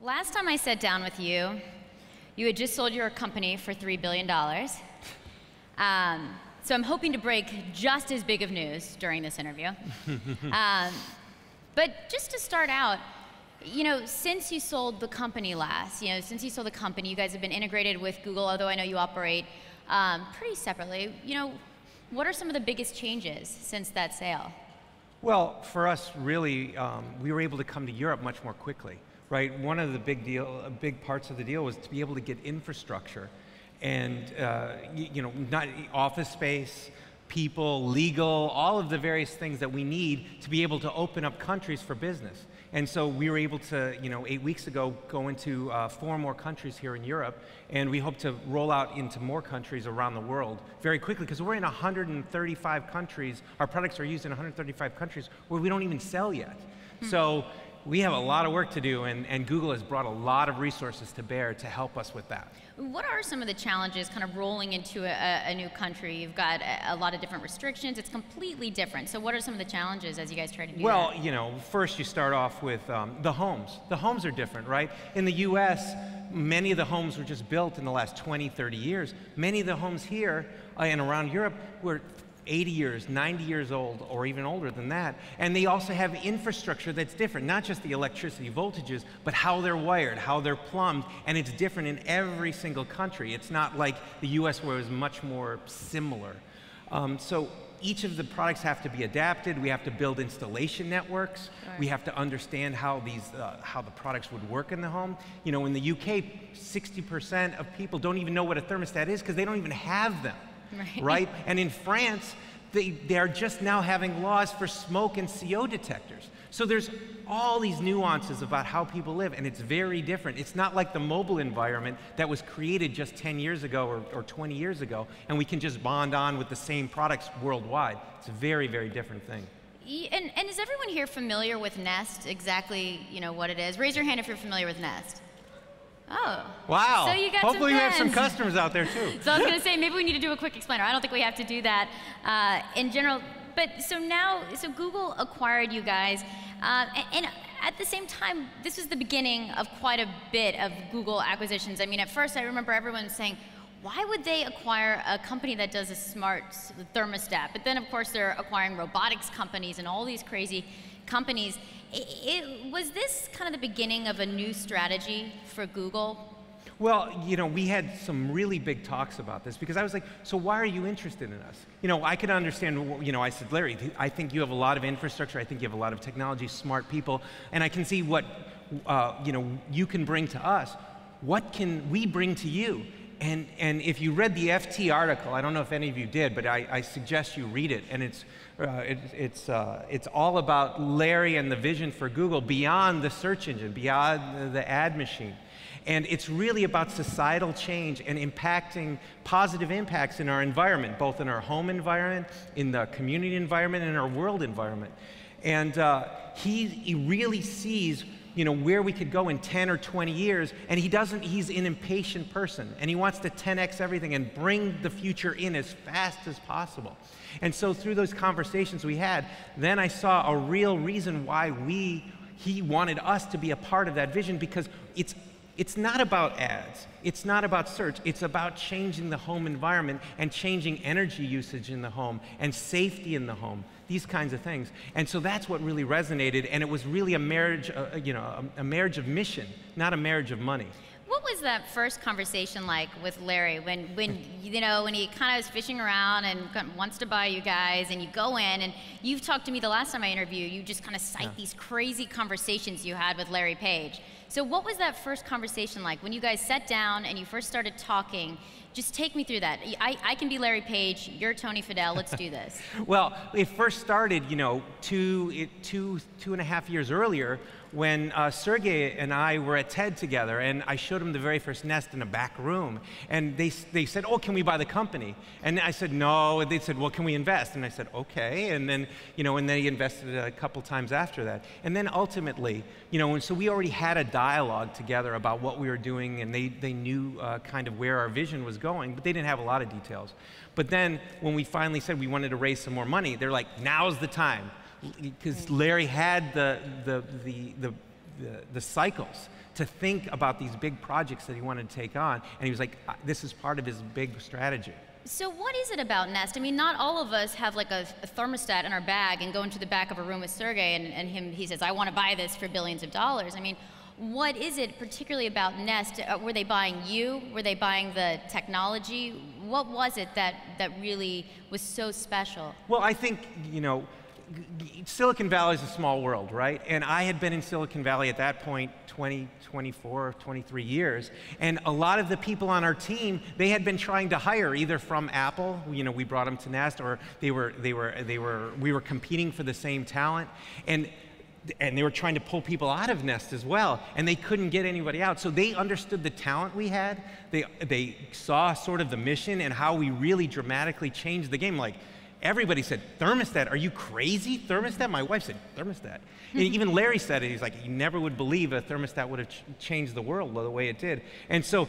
Last time I sat down with you, you had just sold your company for $3 billion. Um, so I'm hoping to break just as big of news during this interview. um, but just to start out, you know, since you sold the company last, you know, since you sold the company, you guys have been integrated with Google, although I know you operate um, pretty separately. You know, what are some of the biggest changes since that sale? Well, for us, really, um, we were able to come to Europe much more quickly, right? One of the big deal, uh, big parts of the deal was to be able to get infrastructure, and uh, you, you know, not office space, people, legal, all of the various things that we need to be able to open up countries for business. And so we were able to, you know, eight weeks ago, go into uh, four more countries here in Europe, and we hope to roll out into more countries around the world very quickly because we're in 135 countries. Our products are used in 135 countries where we don't even sell yet. Hmm. So we have a lot of work to do, and, and Google has brought a lot of resources to bear to help us with that. What are some of the challenges kind of rolling into a, a new country? You've got a, a, lot of different restrictions. It's completely different. So, what are some of the challenges as you guys try to do well, that? you know, first you start off with um, the homes. The homes are different, right? In the US, many of the homes were just built in the last 20, 30 years. Many of the homes here uh, and around Europe were 80 years, 90 years old, or even older than that. And they also have infrastructure that's different, not just the electricity voltages, but how they're wired, how they're plumbed, and it's different in every single country. It's not like the US where it's much more similar. Um, so each of the products have to be adapted. We have to build installation networks. Right. We have to understand how these, uh, how the products would work in the home. You know, in the UK, 60% of people don't even know what a thermostat is because they don't even have them right? right? And in France, they, they're just now having laws for smoke and CO detectors. So there's all these nuances about how people live, and it's very different. It's not like the mobile environment that was created just 10 years ago or, or 20 years ago, and we can just bond on with the same products worldwide. It's a very, very different thing. And, and is everyone here familiar with Nest, exactly you know, what it is? Raise your hand if you're familiar with Nest. Oh. Wow. So you got Hopefully we have some customers out there too. so I was going to say maybe we need to do a quick explainer. I don't think we have to do that uh, in general. But so now, so Google acquired you guys, uh, and, and at the same time, this was the beginning of quite a bit of Google acquisitions. I mean, at first I remember everyone saying, why would they acquire a company that does a smart thermostat? But then, of course, they're acquiring robotics companies and all these crazy companies. It, was this kind of the beginning of a new strategy for Google? Well, you know, we had some really big talks about this because I was like, so why are you interested in us? You know, I could understand, you know, I said, Larry, I think you have a lot of infrastructure, I think you have a lot of technology, smart people, and I can see what, uh, you know, you can bring to us. What can we bring to you? And, and if you read the FT article, I don't know if any of you did, but I, I suggest you read it. And it's, uh, it, it's, uh, it's all about Larry and the vision for Google beyond the search engine, beyond the ad machine. And it's really about societal change and impacting positive impacts in our environment, both in our home environment, in the community environment, and our world environment. And uh, he, he really sees you know, where we could go in 10 or 20 years, and he doesn't, he's an impatient person, and he wants to 10x everything and bring the future in as fast as possible. And so through those conversations we had, then I saw a real reason why we, he wanted us to be a part of that vision because it's it's not about ads. It's not about search. It's about changing the home environment and changing energy usage in the home and safety in the home, these kinds of things. And so that's what really resonated, and it was really a marriage, uh, uh you know, a, a marriage of mission, not a marriage of money. What was that first conversation like with Larry when, when you know, when he kind of was fishing around and wants to buy you guys, and you go in, and you've talked to me the last time I interviewed, you just kind of cite yeah. these crazy conversations you had with Larry Page. So, what was that first conversation like when you guys sat down and you first started talking? Just take me through that. I, I can be Larry Page, you're Tony Fadell, let's do this. well, it first started, you know, two, two, two and a half years earlier when uh, Sergey and I were at TED together, and I showed him the very first Nest in a back room, and they, they said, oh, can we buy the company? And I said, no, and they said, well, can we invest? And I said, okay, and then, you know, and they invested a couple times after that. And then ultimately, you know, and so we already had a dialogue together about what we were doing, and they, they knew uh, kind of where our vision was going, but they didn't have a lot of details. But then when we finally said we wanted to raise some more money, they're like, now's the time because Larry had the, the, the, the, the, cycles to think about these big projects that he wanted to take on. And he was like, this is part of his big strategy. So what is it about Nest? I mean, not all of us have like a, a thermostat in our bag and go into the back of a room with Sergey and, and him, he says, I want to buy this for billions of dollars. I mean, what is it particularly about Nest? Uh, were they buying you? Were they buying the technology? What was it that, that really was so special? Well, I think, you know, Silicon Valley is a small world, right? And I had been in Silicon Valley at that point 20, 24, 23 years. And a lot of the people on our team, they had been trying to hire either from Apple, you know, we brought them to Nest, or they were, they were, they were, we were competing for the same talent. And and they were trying to pull people out of Nest as well, and they couldn't get anybody out. So they understood the talent we had. They, they saw sort of the mission and how we really dramatically changed the game. Like, everybody said, thermostat, are you crazy? Thermostat? My wife said, thermostat. and even Larry said it. He's like, you never would believe a thermostat would have ch changed the world the way it did. And so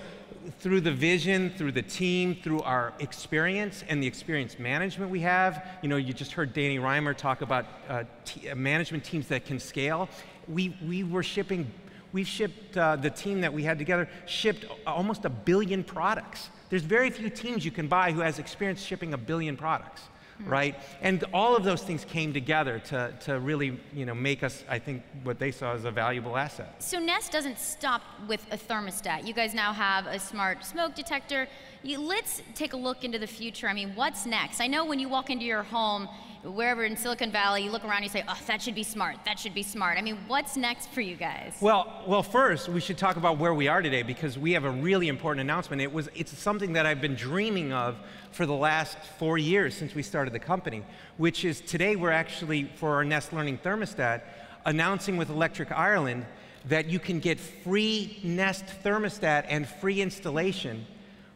through the vision, through the team, through our experience and the experience management we have, you know, you just heard Danny Rimer talk about uh, uh management teams that can scale. We, we were shipping, we shipped, uh, the team that we had together shipped almost a billion products. There's very few teams you can buy who has experience shipping a billion products. Hmm. right? And all of those things came together to, to really, you know, make us, I think, what they saw as a valuable asset. So Nest doesn't stop with a thermostat. You guys now have a smart smoke detector. You, let's take a look into the future. I mean, what's next? I know when you walk into your home, wherever in Silicon Valley, you look around and you say, oh, that should be smart, that should be smart. I mean, what's next for you guys? Well, well, first, we should talk about where we are today because we have a really important announcement. It was, it's something that I've been dreaming of for the last four years since we started the company, which is today we're actually, for our Nest Learning thermostat, announcing with Electric Ireland that you can get free Nest thermostat and free installation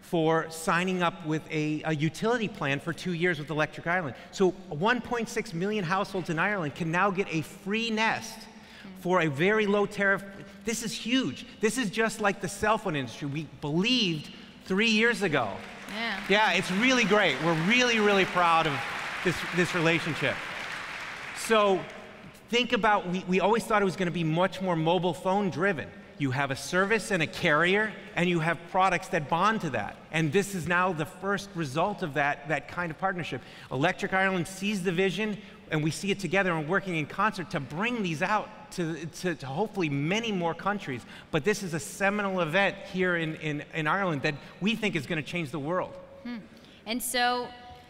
for signing up with a, a, utility plan for two years with Electric Ireland. So 1.6 million households in Ireland can now get a free Nest for a very low tariff. This is huge. This is just like the cell phone industry. We believed three years ago. Yeah. Yeah, it's really great. We're really, really proud of this, this relationship. So think about, we, we always thought it was going to be much more mobile phone driven you have a service and a carrier, and you have products that bond to that. And this is now the first result of that, that kind of partnership. Electric Ireland sees the vision, and we see it together and working in concert to bring these out to, to, to, hopefully many more countries. But this is a seminal event here in, in, in Ireland that we think is going to change the world. Hmm. And so,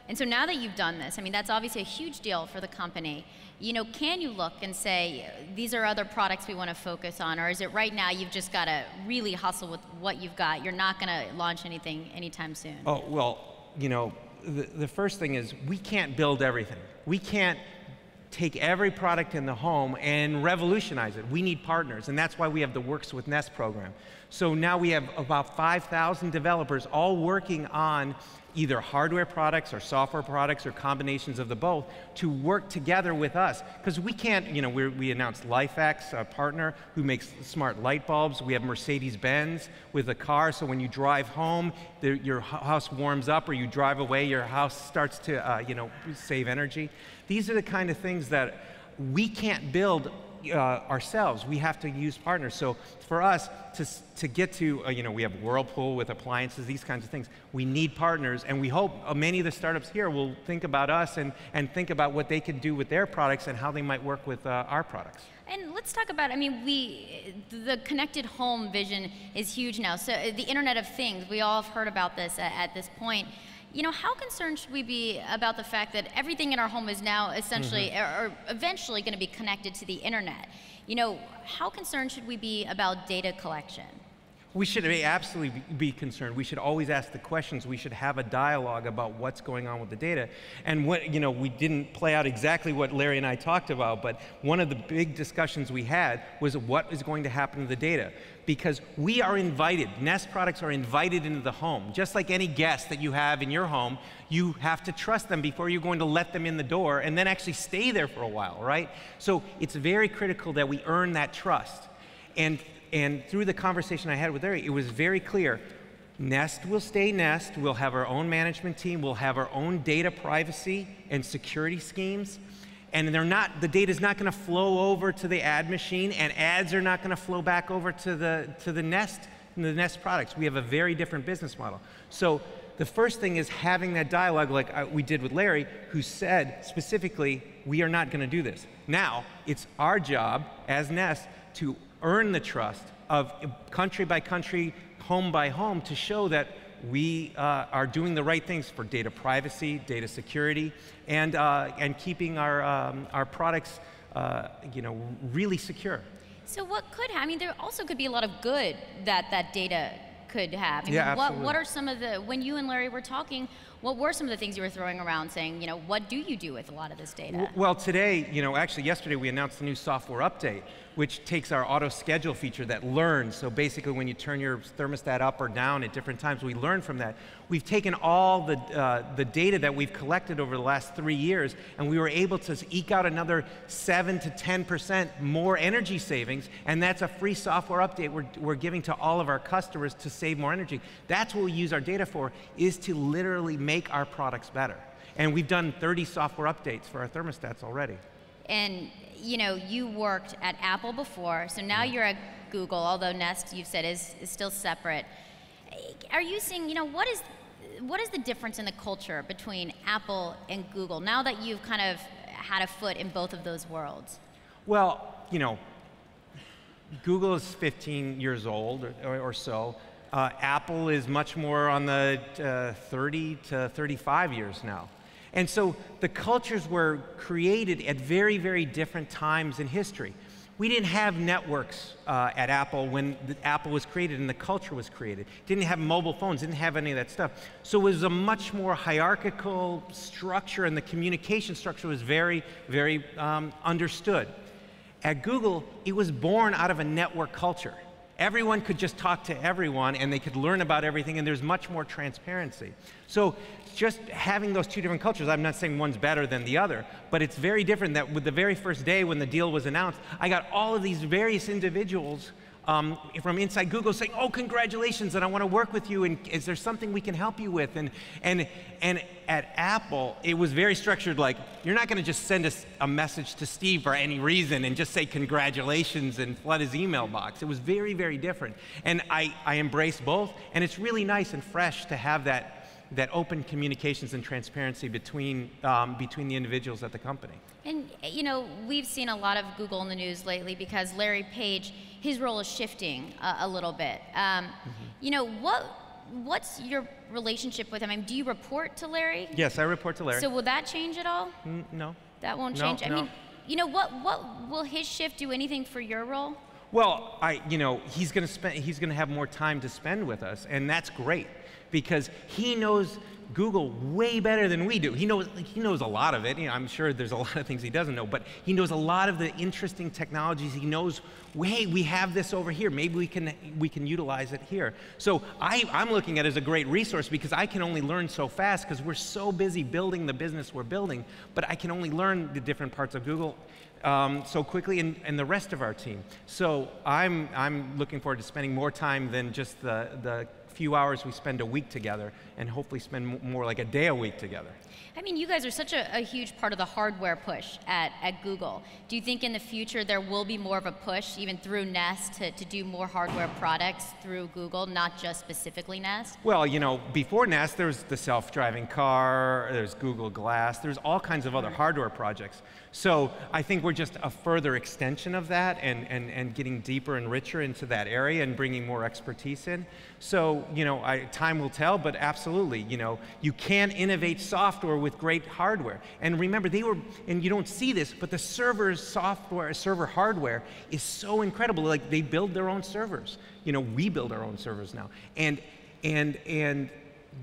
and so now that you've done this, I mean, that's obviously a huge deal for the company you know, can you look and say, these are other products we want to focus on? Or is it right now you've just got to really hustle with what you've got? You're not going to launch anything anytime soon? Oh, well, you know, the, the first thing is we can't build everything. We can't take every product in the home and revolutionize it. We need partners, and that's why we have the Works with Nest program. So now we have about 5,000 developers all working on either hardware products or software products or combinations of the both to work together with us. Because we can't, you know, we announced LIFX, a partner who makes smart light bulbs. We have Mercedes-Benz with a car, so when you drive home, the, your house warms up, or you drive away, your house starts to, uh, you know, save energy. These are the kind of things that we can't build uh, ourselves. We have to use partners. So for us to, to get to, uh, you know, we have Whirlpool with appliances, these kinds of things. We need partners, and we hope uh, many of the startups here will think about us and, and think about what they can do with their products and how they might work with uh, our products. And let's talk about, I mean, we, the connected home vision is huge now. So uh, the Internet of Things, we all have heard about this at, at this point you know, how concerned should we be about the fact that everything in our home is now essentially mm-hmm. or, or eventually going to be connected to the internet? You know, how concerned should we be about data collection? We should absolutely be concerned. We should always ask the questions. We should have a dialogue about what's going on with the data. And what, you know, we didn't play out exactly what Larry and I talked about, but one of the big discussions we had was what is going to happen to the data. Because we are invited, Nest products are invited into the home. Just like any guest that you have in your home, you have to trust them before you're going to let them in the door and then actually stay there for a while, right? So it's very critical that we earn that trust. And and through the conversation I had with Larry, it was very clear Nest will stay Nest. We'll have our own management team. We'll have our own data privacy and security schemes. and they're not the data's not going to flow over to the ad machine and ads are not going to flow back over to the to the nest the nest products we have a very different business model so the first thing is having that dialogue like uh, we did with larry who said specifically we are not going to do this now it's our job as nest to earn the trust of country by country home by home to show that we uh, are doing the right things for data privacy, data security, and, uh, and keeping our, um, our products uh, you know, really secure. So what could, I mean, there also could be a lot of good that that data could have. I mean, yeah, what, what are some of the, when you and Larry were talking, what were some of the things you were throwing around saying, you know, what do you do with a lot of this data? Well, today, you know, actually yesterday we announced the new software update, which takes our auto schedule feature that learns. So basically when you turn your thermostat up or down at different times, we learn from that. We've taken all the, uh, the data that we've collected over the last three years, and we were able to eke out another seven to 10% more energy savings, and that's a free software update we're, we're giving to all of our customers to save more energy. That's what we use our data for, is to literally make our products better. And we've done 30 software updates for our thermostats already. And you know, you worked at Apple before, so now you're at Google, although Nest, you've said, is, is still separate. Are you seeing, you know, what is, what is the difference in the culture between Apple and Google now that you've kind of had a foot in both of those worlds? Well, you know, Google is 15 years old or, or so. Uh, Apple is much more on the uh, 30 to 35 years now. And so the cultures were created at very, very different times in history. We didn't have networks uh, at Apple when Apple was created and the culture was created. Didn't have mobile phones, didn't have any of that stuff. So it was a much more hierarchical structure, and the communication structure was very, very um, understood. At Google, it was born out of a network culture. Everyone could just talk to everyone and they could learn about everything, and there's much more transparency. So, just having those two different cultures, I'm not saying one's better than the other, but it's very different that with the very first day when the deal was announced, I got all of these various individuals um, from inside Google saying, "Oh, congratulations, and I want to work with you. And is there something we can help you with?" And and and at Apple, it was very structured. Like you're not going to just send us a message to Steve for any reason and just say congratulations and flood his email box. It was very very different, and I I embrace both, and it's really nice and fresh to have that that open communications and transparency between, um, between the individuals at the company. And, you know, we've seen a lot of Google in the news lately because Larry Page, his role is shifting uh, a little bit. Um, mm-hmm. You know, what, what's your relationship with him? I mean, do you report to Larry? Yes, I report to Larry. So will that change at all? Mm, no. That won't change? No. I mean, you know, what, what will his shift do anything for your role? Well, I, you know, he's going to spend, he's going to have more time to spend with us, and that's great because he knows Google way better than we do. He knows, he knows a lot of it. You know, I'm sure there's a lot of things he doesn't know, but he knows a lot of the interesting technologies. He knows, hey, we have this over here. Maybe we can, we can utilize it here. So I, I'm looking at it as a great resource because I can only learn so fast because we're so busy building the business we're building, but I can only learn the different parts of Google um, so quickly and, and, the rest of our team. So I'm, I'm looking forward to spending more time than just the, the few hours we spend a week together and hopefully spend more like a day a week together. I mean, you guys are such a, a, huge part of the hardware push at, at Google. Do you think in the future there will be more of a push, even through Nest, to, to do more hardware products through Google, not just specifically Nest? Well, you know, before Nest, there's the self driving car, there's Google Glass, there's all kinds of other hardware projects. So I think we're just a further extension of that and, and, and getting deeper and richer into that area and bringing more expertise in. So, you know, I, time will tell, but absolutely, you know, you can innovate software with great hardware. And remember, they were, and you don't see this, but the server's software, server hardware is so incredible. Like they build their own servers. You know, we build our own servers now. And, and, and,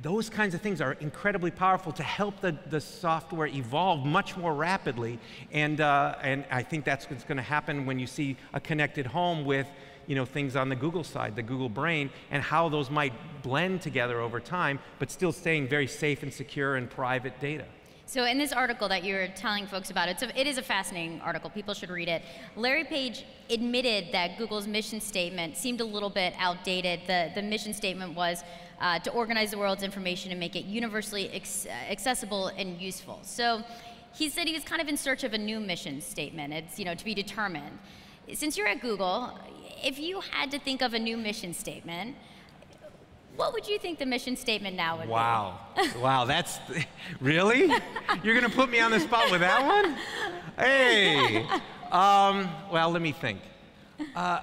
those kinds of things are incredibly powerful to help the, the software evolve much more rapidly. And, uh, and I think that's what's going to happen when you see a connected home with you know, things on the Google side, the Google Brain, and how those might blend together over time, but still staying very safe and secure and private data. So in this article that you're telling folks about, it's a, it is a fascinating article. People should read it. Larry Page admitted that Google's mission statement seemed a little bit outdated. The, the mission statement was uh, to organize the world's information and make it universally accessible and useful. So he said he was kind of in search of a new mission statement. It's, you know, to be determined. Since you're at Google, if you had to think of a new mission statement, what would you think the mission statement now would wow. be? Wow. wow, that's really? You're going to put me on the spot with that one? Hey. Um, well, let me think. Uh,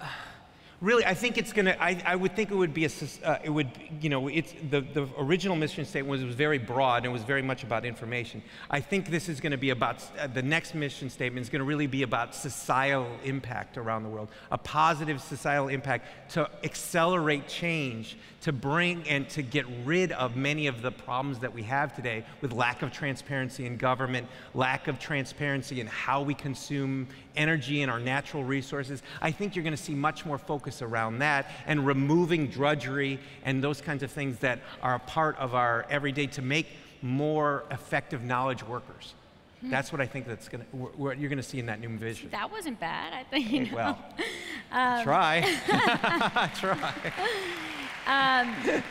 really, I think it's going to, I would think it would be a, uh, it would, you know, it's, the, the original mission statement was, was very broad and it was very much about information. I think this is going to be about, uh, the next mission statement is going to really be about societal impact around the world, a positive societal impact to accelerate change, to bring and to get rid of many of the problems that we have today with lack of transparency in government, lack of transparency in how we consume energy and our natural resources. I think you're going to see much more focus around that and removing drudgery and those kinds of things that are a part of our everyday to make more effective knowledge workers. Hmm. That's what I think that's going to, what you're going to see in that new vision. That wasn't bad. I think, you know. Well, um, try. try. Um,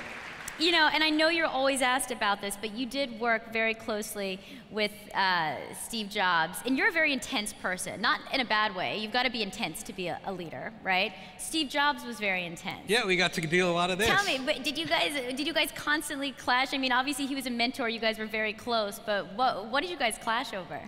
you know, and I know you're always asked about this, but you did work very closely with uh, Steve Jobs, and you're a very intense person, not in a bad way. You've got to be intense to be a, a, leader, right? Steve Jobs was very intense. Yeah, we got to deal a lot of this. Tell me, but did you guys did you guys constantly clash? I mean, obviously he was a mentor, you guys were very close, but what what did you guys clash over?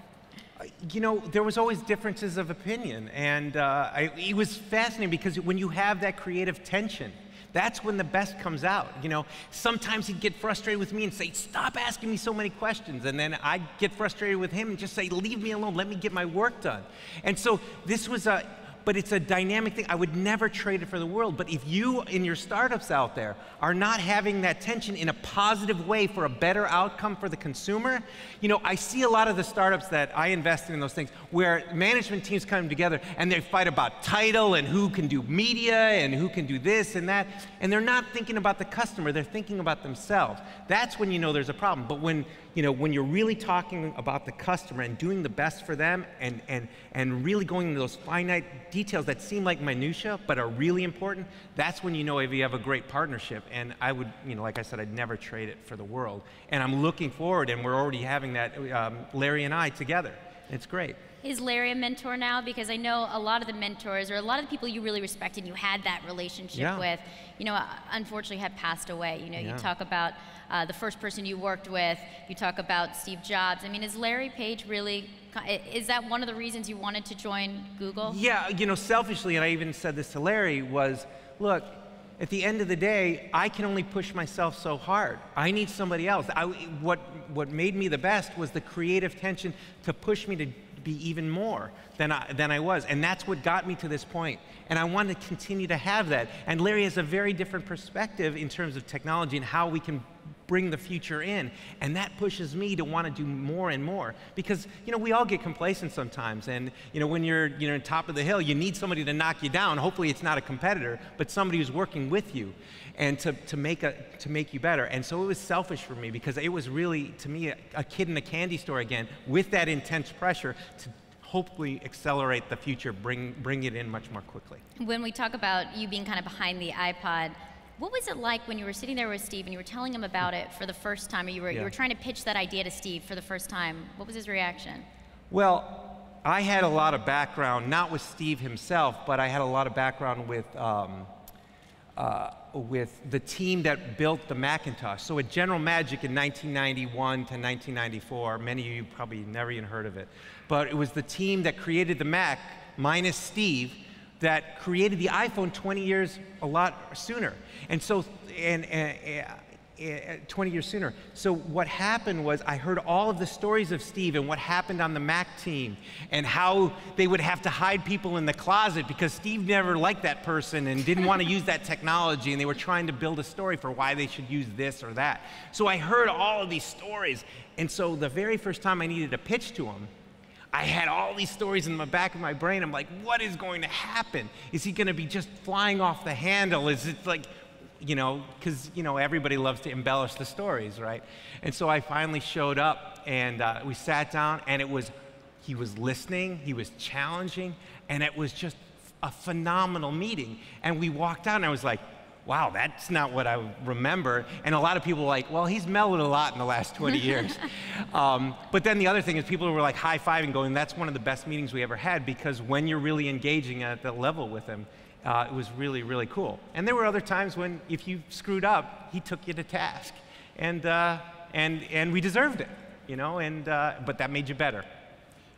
you know, there was always differences of opinion, and uh, I, it was fascinating because when you have that creative tension that's when the best comes out. You know, sometimes he'd get frustrated with me and say, Stop asking me so many questions. And then I'd get frustrated with him and just say, Leave me alone, let me get my work done. And so this was a, but it's a dynamic thing. I would never trade it for the world. But if you in your startups out there are not having that tension in a positive way for a better outcome for the consumer, you know, I see a lot of the startups that I invested in those things where management teams come together and they fight about title and who can do media and who can do this and that. And they're not thinking about the customer, they're thinking about themselves. That's when you know there's a problem. But when you know, when you're really talking about the customer and doing the best for them and, and, and really going into those finite details that seem like minutia but are really important, that's when you know if you have a great partnership. And I would, you know, like I said, I'd never trade it for the world. And I'm looking forward, and we're already having that, um, Larry and I together. It's great. Is Larry a mentor now? Because I know a lot of the mentors or a lot of the people you really respect and you had that relationship yeah. with, you know, unfortunately have passed away. You know, yeah. you talk about uh, the first person you worked with, you talk about Steve Jobs. I mean, is Larry Page really, is that one of the reasons you wanted to join Google? Yeah, you know, selfishly, and I even said this to Larry, was look, at the end of the day, I can only push myself so hard. I need somebody else. I, what, what made me the best was the creative tension to push me to be even more than I, than I was. And that's what got me to this point. And I want to continue to have that. And Larry has a very different perspective in terms of technology and how we can bring the future in. And that pushes me to want to do more and more. Because, you know, we all get complacent sometimes. And, you know, when you're, you know, top of the hill, you need somebody to knock you down. Hopefully it's not a competitor, but somebody who's working with you and to, to, make, a, to make you better. And so it was selfish for me because it was really, to me, a, a kid in a candy store again with that intense pressure to hopefully accelerate the future, bring, bring it in much more quickly. When we talk about you being kind of behind the iPod, what was it like when you were sitting there with Steve and you were telling him about it for the first time, or you were, yeah. you were trying to pitch that idea to Steve for the first time? What was his reaction? Well, I had a lot of background, not with Steve himself, but I had a lot of background with, um, uh, with the team that built the Macintosh. So at General Magic in 1991 to 1994, many of you probably never even heard of it, but it was the team that created the Mac, minus Steve, that created the iPhone 20 years a lot sooner. And so, and, and, and 20 years sooner. So what happened was I heard all of the stories of Steve and what happened on the Mac team and how they would have to hide people in the closet because Steve never liked that person and didn't want to use that technology and they were trying to build a story for why they should use this or that. So I heard all of these stories. And so the very first time I needed to pitch to him, I had all these stories in the back of my brain. I'm like, what is going to happen? Is he going to be just flying off the handle? Is it like, you know, because, you know, everybody loves to embellish the stories, right? And so I finally showed up and uh, we sat down and it was, he was listening, he was challenging, and it was just a phenomenal meeting. And we walked out and I was like, wow, that's not what I remember. And a lot of people were like, well, he's mellowed a lot in the last 20 years. um, but then the other thing is people were like high fiving, going, that's one of the best meetings we ever had because when you're really engaging at that level with him, uh, it was really, really cool. And there were other times when if you screwed up, he took you to task. And, uh, and, and we deserved it, you know, and, uh, but that made you better.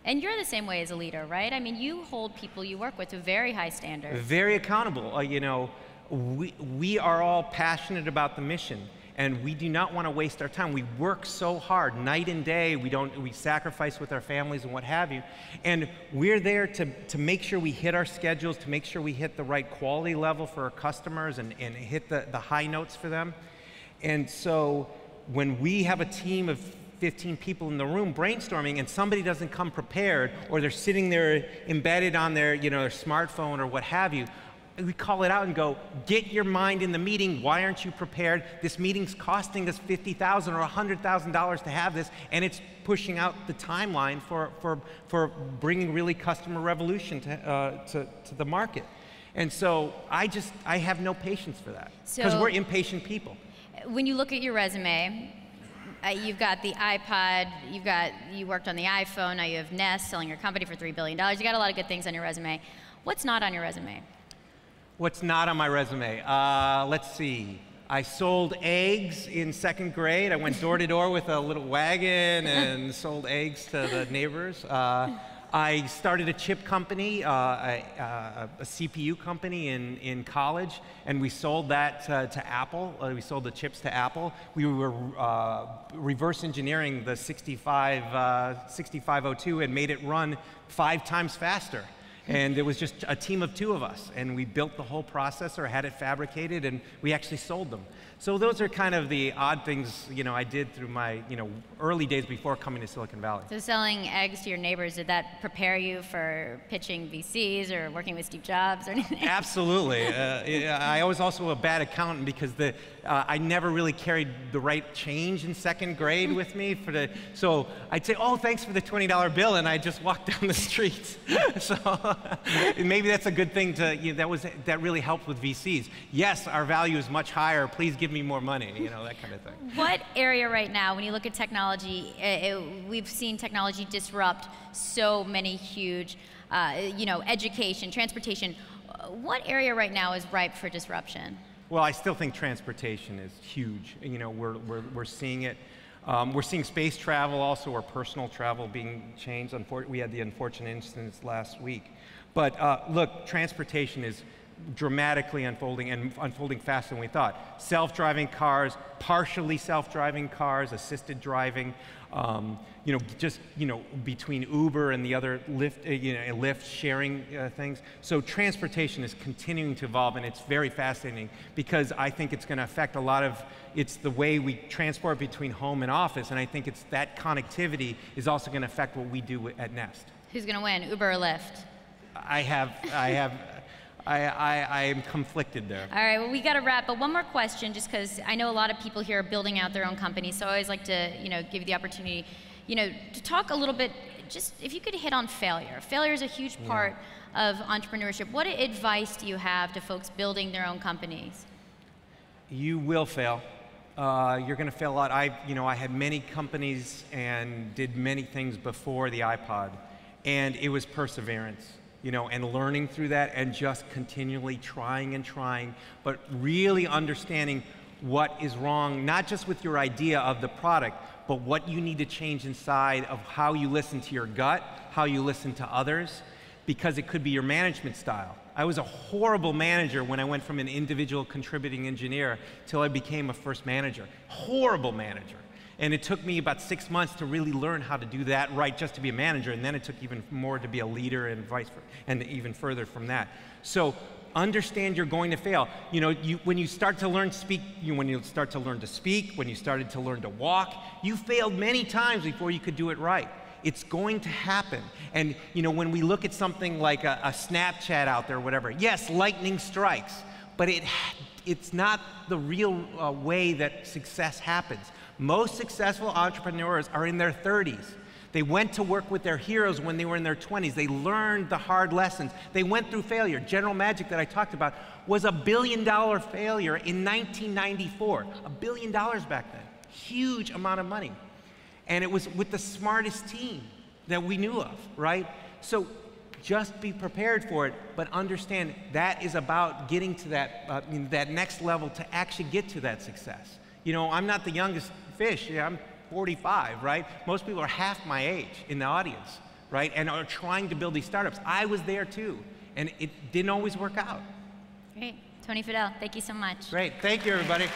And you're the same way as a leader, right? I mean, you hold people you work with to very high standards. Very accountable. Uh, you know, we, we are all passionate about the mission and we do not want to waste our time. We work so hard night and day. We don't we sacrifice with our families and what have you. And we're there to, to make sure we hit our schedules, to make sure we hit the right quality level for our customers and, and hit the, the high notes for them. And so when we have a team of 15 people in the room brainstorming and somebody doesn't come prepared or they're sitting there embedded on their, you know, their smartphone or what have you, we call it out and go, get your mind in the meeting. Why aren't you prepared? This meeting's costing us 50,000 or $100,000 to have this, and it's pushing out the timeline for, for, for bringing really customer revolution to, uh, to, to the market. And so I just, I have no patience for that because so, we're impatient people. When you look at your resume, uh, you've got the iPod, you've got, you worked on the iPhone, now you have Nest selling your company for $3 billion. You got a lot of good things on your resume. What's not on your resume? What's not on my resume? Uh, let's see. I sold eggs in second grade. I went door to door with a little wagon and sold eggs to the neighbors. Uh, I started a chip company, uh, a, uh, a, CPU company in, in college, and we sold that uh, to Apple. Uh, we sold the chips to Apple. We were uh, reverse engineering the 65, 6502 and made it run five times faster and it was just a team of two of us and we built the whole processor had it fabricated and we actually sold them so those are kind of the odd things you know i did through my you know early days before coming to silicon valley so selling eggs to your neighbors did that prepare you for pitching vcs or working with steve jobs or anything absolutely uh, i was also a bad accountant because the uh, I never really carried the right change in second grade with me for the, so I'd say, oh, thanks for the $20 bill, and I just walked down the street. so maybe that's a good thing to, you know, that was, that really helped with VCs. Yes, our value is much higher, please give me more money, you know, that kind of thing. What area right now, when you look at technology, it, it, we've seen technology disrupt so many huge, uh, you know, education, transportation. What area right now is ripe for disruption? Well, I still think transportation is huge. You know, we're, we're, we're seeing it. Um, we're seeing space travel also, or personal travel being changed. Unfor- we had the unfortunate incidents last week. But uh, look, transportation is dramatically unfolding and unfolding faster than we thought. Self-driving cars, partially self-driving cars, assisted driving, um, you know, just you know, between Uber and the other Lyft, uh, you know, Lyft sharing uh, things. So transportation is continuing to evolve, and it's very fascinating because I think it's going to affect a lot of. It's the way we transport between home and office, and I think it's that connectivity is also going to affect what we do at Nest. Who's going to win, Uber or Lyft? I have, I have. I, I, am conflicted there. All right, well, we got to wrap, but one more question, just because I know a lot of people here are building out their own companies, so I always like to, you know, give you the opportunity, you know, to talk a little bit, just if you could hit on failure. Failure is a huge part yeah. of entrepreneurship. What advice do you have to folks building their own companies? You will fail. Uh, you're going to fail a lot. I, you know, I had many companies and did many things before the iPod, and it was perseverance you know, and learning through that and just continually trying and trying, but really understanding what is wrong, not just with your idea of the product, but what you need to change inside of how you listen to your gut, how you listen to others, because it could be your management style. I was a horrible manager when I went from an individual contributing engineer till I became a first manager. Horrible manager. And it took me about six months to really learn how to do that right just to be a manager. And then it took even more to be a leader and vice versa, and even further from that. So understand you're going to fail. You know, you, when you start to learn speak, you, when you start to learn to speak, when you started to learn to walk, you failed many times before you could do it right. It's going to happen. And you know, when we look at something like a, a Snapchat out there, or whatever, yes, lightning strikes, but it, it's not the real uh, way that success happens. Most successful entrepreneurs are in their 30s. They went to work with their heroes when they were in their 20s. They learned the hard lessons. They went through failure. General Magic, that I talked about, was a billion dollar failure in 1994. A billion dollars back then. Huge amount of money. And it was with the smartest team that we knew of, right? So just be prepared for it, but understand that is about getting to that, uh, that next level to actually get to that success. You know, I'm not the youngest fish. Yeah, I'm 45, right? Most people are half my age in the audience, right? And are trying to build these startups. I was there too, and it didn't always work out. Great. Tony Fadell, thank you so much. Great. Thank you, everybody.